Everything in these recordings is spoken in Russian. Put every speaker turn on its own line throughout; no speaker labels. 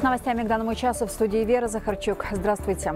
С новостями к данному часу в студии Вера Захарчук. Здравствуйте.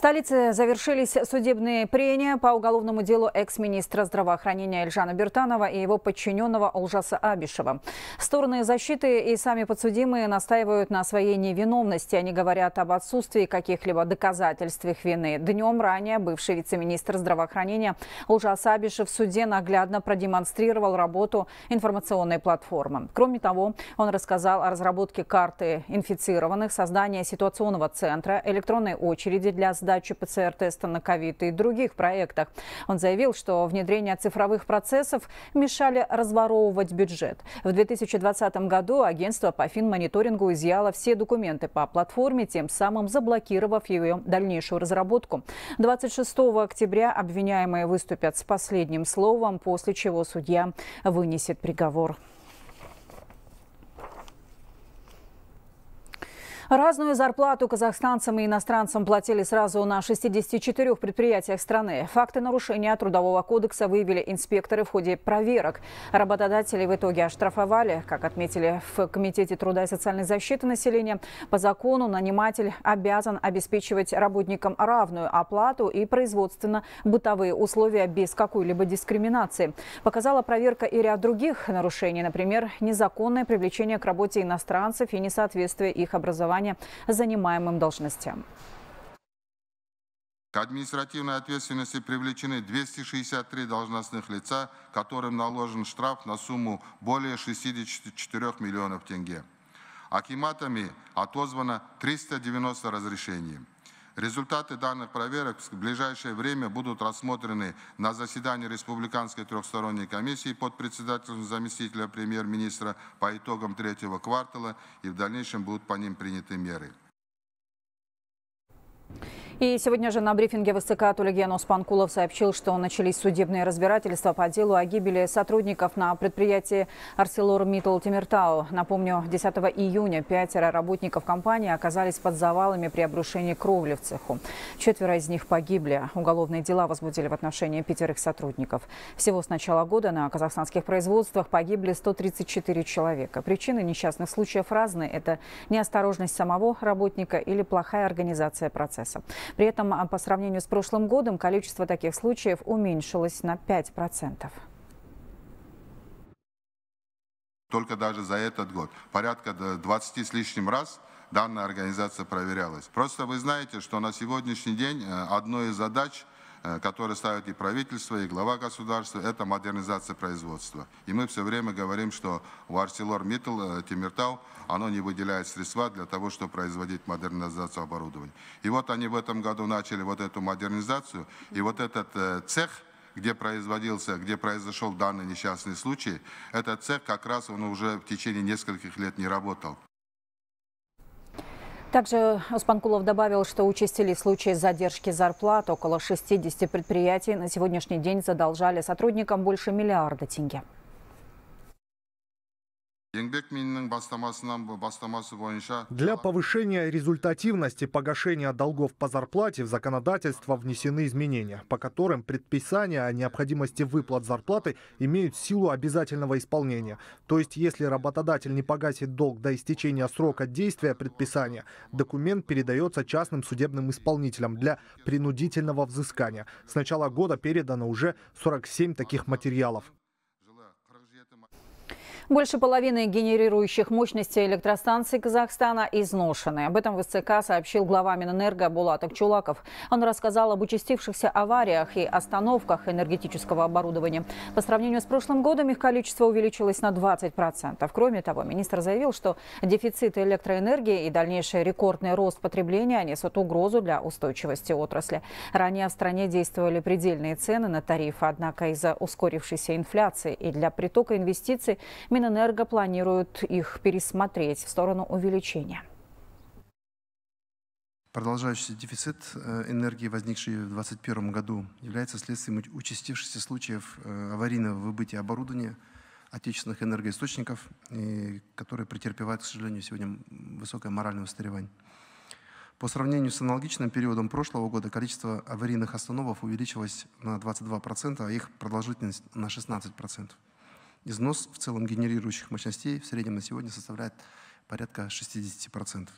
Столице завершились судебные прения по уголовному делу экс-министра здравоохранения Эльжана Бертанова и его подчиненного Олжаса Абишева. Стороны защиты и сами подсудимые настаивают на своей невиновности. Они говорят об отсутствии каких-либо доказательств их вины. Днем ранее бывший вице-министр здравоохранения Олжас Абишев в суде наглядно продемонстрировал работу информационной платформы. Кроме того, он рассказал о разработке карты инфицированных, создании ситуационного центра, электронной очереди для сдачи ПЦР-теста на ковид и других проектах. Он заявил, что внедрение цифровых процессов мешали разворовывать бюджет. В 2020 году агентство по финмониторингу изъяло все документы по платформе, тем самым заблокировав ее дальнейшую разработку. 26 октября обвиняемые выступят с последним словом, после чего судья вынесет приговор. Разную зарплату казахстанцам и иностранцам платили сразу на 64 предприятиях страны. Факты нарушения Трудового кодекса выявили инспекторы в ходе проверок. Работодатели в итоге оштрафовали. Как отметили в Комитете труда и социальной защиты населения, по закону наниматель обязан обеспечивать работникам равную оплату и производственно-бытовые условия без какой-либо дискриминации. Показала проверка и ряд других нарушений, например, незаконное привлечение к работе иностранцев и несоответствие их образованию образования занимаемым должностям.
К административной ответственности привлечены 263 должностных лица, которым наложен штраф на сумму более 64 миллионов тенге. Акиматами отозвано 390 разрешений. Результаты данных проверок в ближайшее время будут рассмотрены на заседании Республиканской трехсторонней комиссии под председательством заместителя премьер-министра по итогам третьего квартала и в дальнейшем будут по ним приняты меры.
И сегодня же на брифинге ВСК Тулеген Оспанкулов сообщил, что начались судебные разбирательства по делу о гибели сотрудников на предприятии Арселор Миттл Тимиртау. Напомню, 10 июня пятеро работников компании оказались под завалами при обрушении кровли в цеху. Четверо из них погибли. Уголовные дела возбудили в отношении пятерых сотрудников. Всего с начала года на казахстанских производствах погибли 134 человека. Причины несчастных случаев разные. Это неосторожность самого работника или плохая организация процесса. При этом а, по сравнению с прошлым годом количество таких случаев уменьшилось на 5%.
Только даже за этот год. Порядка 20 с лишним раз данная организация проверялась. Просто вы знаете, что на сегодняшний день э, одной из задач – которые ставят и правительство, и глава государства, это модернизация производства. И мы все время говорим, что у ArcelorMittal, э, Тимиртау, оно не выделяет средства для того, чтобы производить модернизацию оборудования. И вот они в этом году начали вот эту модернизацию, и вот этот э, цех, где производился, где произошел данный несчастный случай, этот цех как раз он уже в течение нескольких лет не работал.
Также Успанкулов добавил, что участили случаи задержки зарплат. Около 60 предприятий на сегодняшний день задолжали сотрудникам больше миллиарда тенге.
Для повышения результативности погашения долгов по зарплате в законодательство внесены изменения, по которым предписания о необходимости выплат зарплаты имеют силу обязательного исполнения. То есть, если работодатель не погасит долг до истечения срока действия предписания, документ передается частным судебным исполнителям для принудительного взыскания. С начала года передано уже 47 таких материалов.
Больше половины генерирующих мощностей электростанций Казахстана изношены. Об этом в СЦК сообщил глава Минэнерго Булаток Чулаков. Он рассказал об участившихся авариях и остановках энергетического оборудования. По сравнению с прошлым годом их количество увеличилось на 20%. Кроме того, министр заявил, что дефицит электроэнергии и дальнейший рекордный рост потребления несут угрозу для устойчивости отрасли. Ранее в стране действовали предельные цены на тарифы, однако из-за ускорившейся инфляции и для притока инвестиций Минэнерго планирует их пересмотреть в сторону увеличения.
Продолжающийся дефицит э, энергии, возникший в 2021 году, является следствием участившихся случаев э, аварийного выбытия оборудования отечественных энергоисточников, которые претерпевают, к сожалению, сегодня высокое моральное устаревание. По сравнению с аналогичным периодом прошлого года количество аварийных остановок увеличилось на 22%, а их продолжительность на 16%. Износ в целом генерирующих мощностей в среднем на сегодня составляет порядка 60%.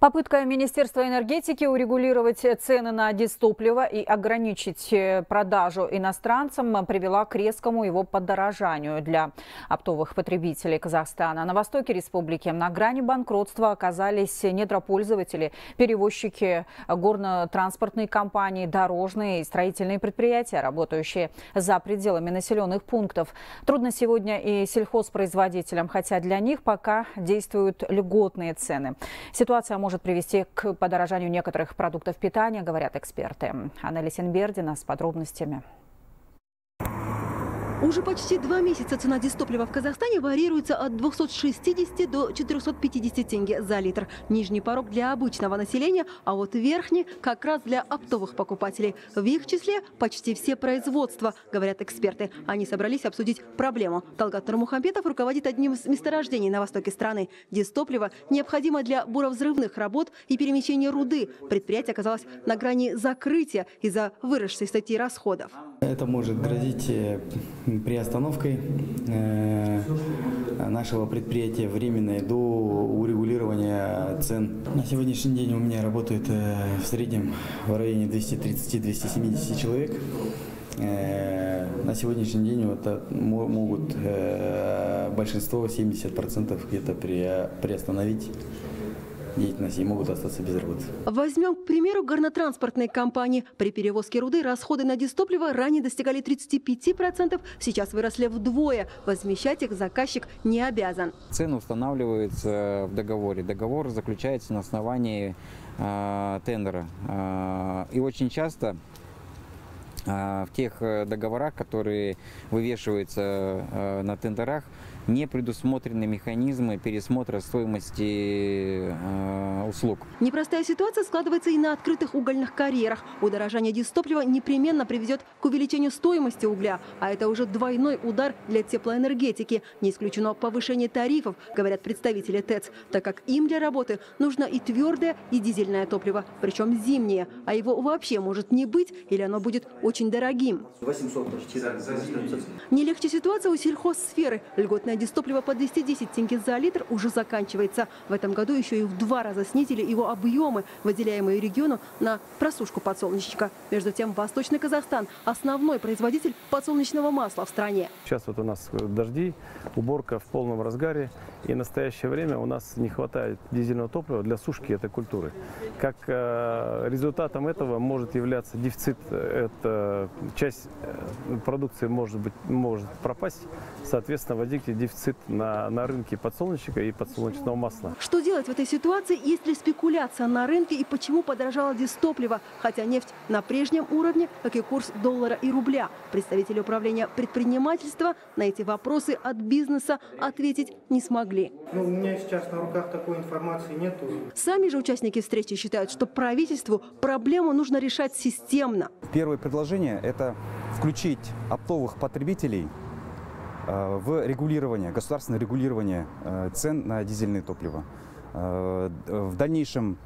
Попытка Министерства энергетики урегулировать цены на дистопливо и ограничить э, продажу иностранцам привела к резкому его подорожанию для оптовых потребителей Казахстана. На востоке республики на грани банкротства оказались недропользователи, перевозчики, горно-транспортные компании, дорожные и строительные предприятия, работающие за пределами населенных пунктов. Трудно сегодня и сельхозпроизводителям, хотя для них пока действуют льготные цены. Ситуация может может привести к подорожанию некоторых продуктов питания, говорят эксперты. Анна Лисенбердина с подробностями.
Уже почти два месяца цена дистоплива в Казахстане варьируется от 260 до 450 тенге за литр. Нижний порог для обычного населения, а вот верхний как раз для оптовых покупателей. В их числе почти все производства, говорят эксперты. Они собрались обсудить проблему. Талгат Нурмухамбетов руководит одним из месторождений на востоке страны. Дистопливо необходимо для буровзрывных работ и перемещения руды. Предприятие оказалось на грани закрытия из-за выросшей статьи расходов.
Это может грозить э, приостановкой э, нашего предприятия временной до урегулирования цен. На сегодняшний день у меня работает э, в среднем в районе 230-270 человек. На сегодняшний день вот могут большинство, 70% где-то приостановить деятельности и могут остаться без работы.
Возьмем, к примеру, горнотранспортные компании. При перевозке руды расходы на дистопливо ранее достигали 35%, сейчас выросли вдвое. Возмещать их заказчик не обязан.
Цены устанавливаются в договоре. Договор заключается на основании э, тендера. Э, и очень часто в тех э, договорах, которые вывешиваются э, на тендерах, не предусмотрены механизмы пересмотра стоимости э, услуг.
Непростая ситуация складывается и на открытых угольных карьерах. Удорожание дистоплива непременно приведет к увеличению стоимости угля, а это уже двойной удар для теплоэнергетики. Не исключено повышение тарифов, говорят представители ТЭЦ, так как им для работы нужно и твердое, и дизельное топливо, причем зимнее, а его вообще может не быть или оно будет очень дорогим. 800 почти. Не легче ситуация у сельхозсферы. Льготная дистопливо по 210 тенге за литр уже заканчивается. В этом году еще и в два раза снизили его объемы, выделяемые региону на просушку подсолнечника. Между тем, Восточный Казахстан – основной производитель подсолнечного масла в стране.
Сейчас вот у нас дожди, уборка в полном разгаре. И в настоящее время у нас не хватает дизельного топлива для сушки этой культуры. Как э, результатом этого может являться дефицит. Это часть э, продукции может, быть, может пропасть. Соответственно, возникнет дефицит дефицит на, на рынке подсолнечника и подсолнечного масла.
Что делать в этой ситуации, есть ли спекуляция на рынке и почему подорожало дистопливо, хотя нефть на прежнем уровне, как и курс доллара и рубля? Представители управления предпринимательства на эти вопросы от бизнеса ответить не смогли.
Ну, у меня сейчас на руках такой информации нет.
Сами же участники встречи считают, что правительству проблему нужно решать системно.
Первое предложение – это включить оптовых потребителей в регулирование, государственное регулирование э, цен на дизельное топливо. Э, в дальнейшем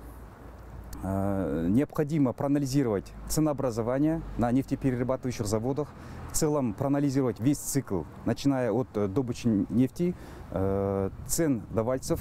необходимо проанализировать ценообразование на нефтеперерабатывающих заводах, в целом проанализировать весь цикл, начиная от добычи нефти, цен давальцев,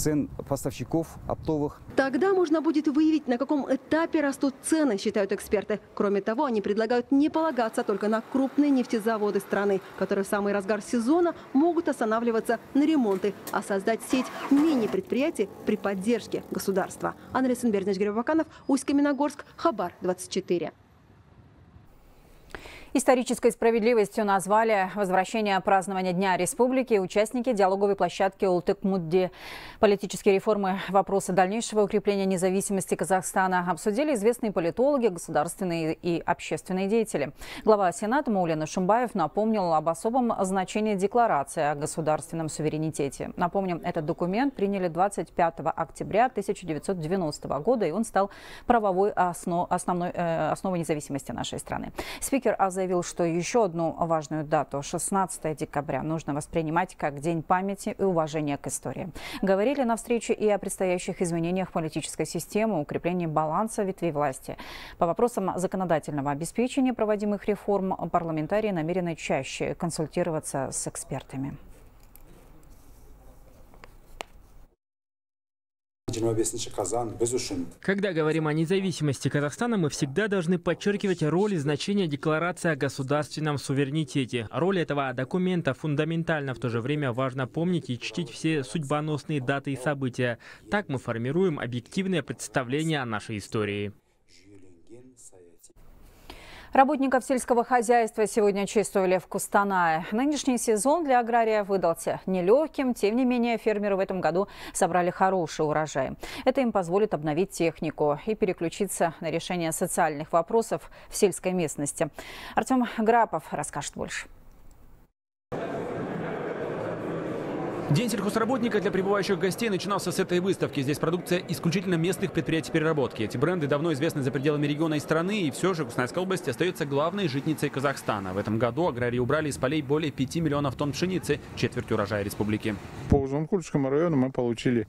цен поставщиков оптовых.
Тогда можно будет выявить, на каком этапе растут цены, считают эксперты. Кроме того, они предлагают не полагаться только на крупные нефтезаводы страны, которые в самый разгар сезона могут останавливаться на ремонты, а создать сеть мини-предприятий при поддержке государства. Анна Лесенбердович Грибаканов, Усть-Каменогорск, Хабар, 24.
Исторической справедливостью назвали возвращение празднования Дня Республики участники диалоговой площадки Ултык-Мудди. Политические реформы, вопросы дальнейшего укрепления независимости Казахстана обсудили известные политологи, государственные и общественные деятели. Глава Сената Маулина Шумбаев напомнил об особом значении декларации о государственном суверенитете. Напомним, этот документ приняли 25 октября 1990 года, и он стал правовой основ, основной, э, основой независимости нашей страны. Спикер АЗ заявил, что еще одну важную дату, 16 декабря, нужно воспринимать как День памяти и уважения к истории. Говорили на встрече и о предстоящих изменениях политической системы, укреплении баланса ветвей власти. По вопросам законодательного обеспечения проводимых реформ парламентарии намерены чаще консультироваться с экспертами.
Когда говорим о независимости Казахстана, мы всегда должны подчеркивать роль и значение декларации о государственном суверенитете. Роль этого документа фундаментальна, в то же время важно помнить и чтить все судьбоносные даты и события. Так мы формируем объективное представление о нашей истории.
Работников сельского хозяйства сегодня чествовали в Кустанае. Нынешний сезон для агрария выдался нелегким. Тем не менее, фермеры в этом году собрали хороший урожай. Это им позволит обновить технику и переключиться на решение социальных вопросов в сельской местности. Артем Грапов расскажет больше.
День сельхозработника для прибывающих гостей начинался с этой выставки. Здесь продукция исключительно местных предприятий переработки. Эти бренды давно известны за пределами региона и страны, и все же Кустанайская область остается главной житницей Казахстана. В этом году аграрии убрали из полей более 5 миллионов тонн пшеницы, четверть урожая республики.
По Узункульскому району мы получили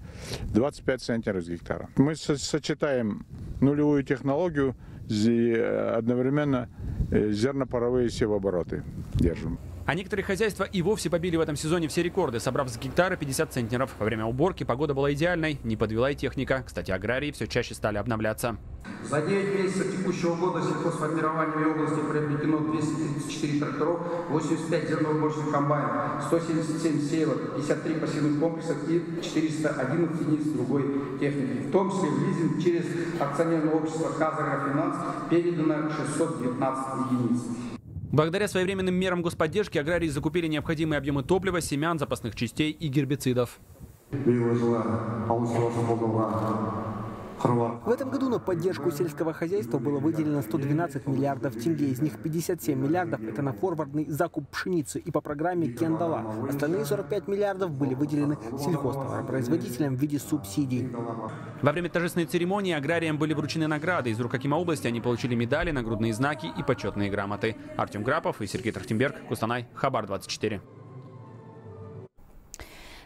25 центнеров с гектара. Мы сочетаем нулевую технологию и одновременно э, зернопаровые севообороты держим.
А некоторые хозяйства и вовсе побили в этом сезоне все рекорды, собрав с гектара 50 центнеров. Во время уборки погода была идеальной, не подвела и техника. Кстати, аграрии все чаще стали обновляться.
За 9 месяцев текущего года сельхозформированиями области приобретено 234 тракторов, 85 зерноуборочных комбайнов, 177 сеялок, 53 пассивных комплексов и 411 единиц другой техники. В том числе в лизинг через акционерное общество «Казагрофинанс» передано 619 единиц.
Благодаря своевременным мерам господдержки аграрии закупили необходимые объемы топлива, семян, запасных частей и гербицидов.
В этом году на поддержку сельского хозяйства было выделено 112 миллиардов тенге. Из них 57 миллиардов – это на форвардный закуп пшеницы и по программе Кендала. Остальные 45 миллиардов были выделены сельхозтоваропроизводителям в виде субсидий.
Во время торжественной церемонии аграриям были вручены награды. Из рук Акима области они получили медали, нагрудные знаки и почетные грамоты. Артем Грапов и Сергей Трахтенберг, Кустанай, Хабар 24.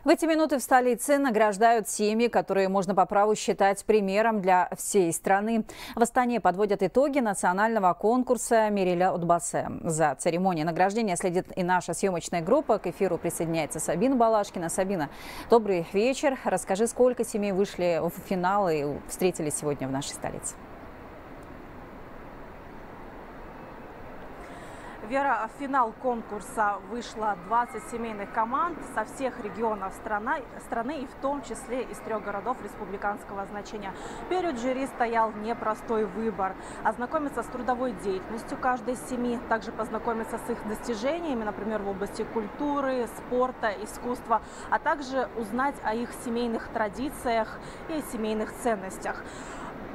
В эти минуты в столице награждают семьи, которые можно по праву считать примером для всей страны. В Астане подводят итоги национального конкурса Мириля Утбасе. За церемонией награждения следит и наша съемочная группа. К эфиру присоединяется Сабина Балашкина. Сабина, добрый вечер. Расскажи, сколько семей вышли в финал и встретились сегодня в нашей столице?
Вера, в финал конкурса вышло 20 семейных команд со всех регионов страны, страны и в том числе из трех городов республиканского значения. Перед жюри стоял непростой выбор. Ознакомиться с трудовой деятельностью каждой семьи, также познакомиться с их достижениями, например, в области культуры, спорта, искусства, а также узнать о их семейных традициях и семейных ценностях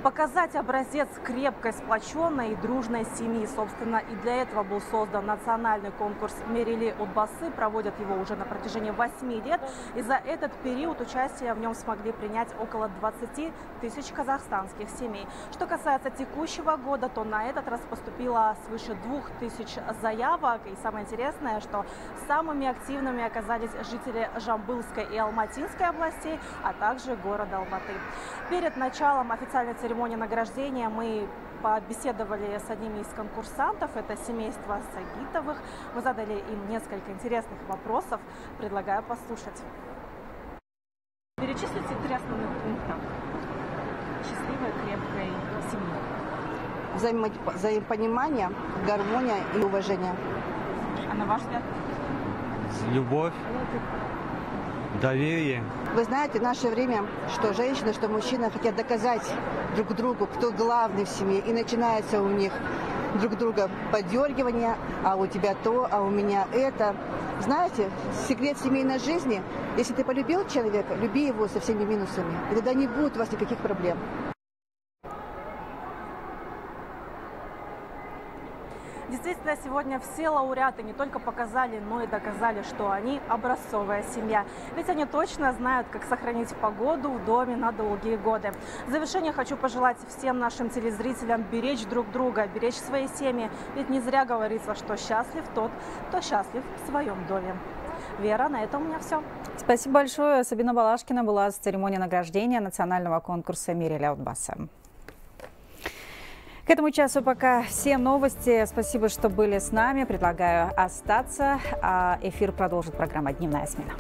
показать образец крепкой, сплоченной и дружной семьи. Собственно, и для этого был создан национальный конкурс «Мерили Утбасы». Проводят его уже на протяжении 8 лет. И за этот период участие в нем смогли принять около 20 тысяч казахстанских семей. Что касается текущего года, то на этот раз поступило свыше 2 тысяч заявок. И самое интересное, что самыми активными оказались жители Жамбылской и Алматинской областей, а также города Алматы. Перед началом официальной церемонии церемонии награждения мы побеседовали с одними из конкурсантов, это семейство Сагитовых. Мы задали им несколько интересных вопросов, предлагаю послушать. Перечислите три основных пункта счастливой, крепкой семьи.
Взаимо взаимопонимание, гармония и уважение.
А на ваш взгляд?
Любовь, доверие.
Вы знаете, в наше время, что женщина, что мужчина хотят доказать друг другу, кто главный в семье. И начинается у них друг друга подергивание, а у тебя то, а у меня это. Знаете, секрет семейной жизни, если ты полюбил человека, люби его со всеми минусами, и тогда не будет у вас никаких проблем.
Действительно, сегодня все лауреаты не только показали, но и доказали, что они образцовая семья. Ведь они точно знают, как сохранить погоду в доме на долгие годы. В завершение хочу пожелать всем нашим телезрителям беречь друг друга, беречь свои семьи. Ведь не зря говорится, что счастлив тот, кто счастлив в своем доме. Вера, на этом у меня все.
Спасибо большое. Сабина Балашкина была с церемонии награждения национального конкурса Мириля Утбаса. К этому часу пока все новости. Спасибо, что были с нами. Предлагаю остаться. А эфир продолжит программа «Дневная смена».